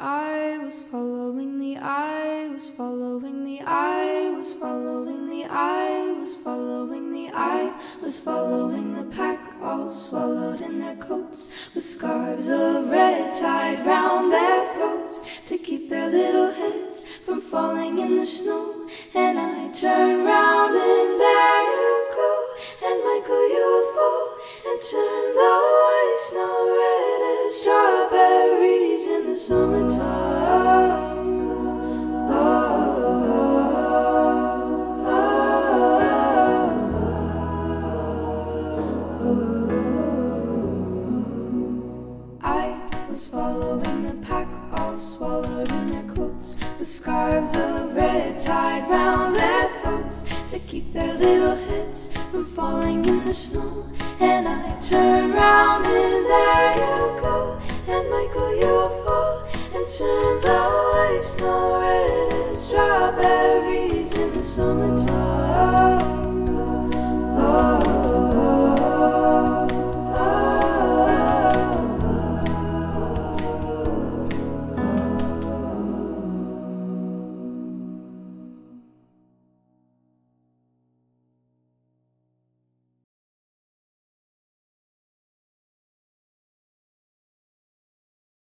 I was following the I was following the I was following the I was following the I was following the pack all swallowed in their coats with scarves of red tied round their throats to keep their little heads from falling in the snow following the pack, all swallowed in their coats, with scarves of red tied round their throats to keep their little heads from falling in the snow. And I turn round, and there you go, and Michael, you'll fall and turn the white snow red as strawberries in the summertime.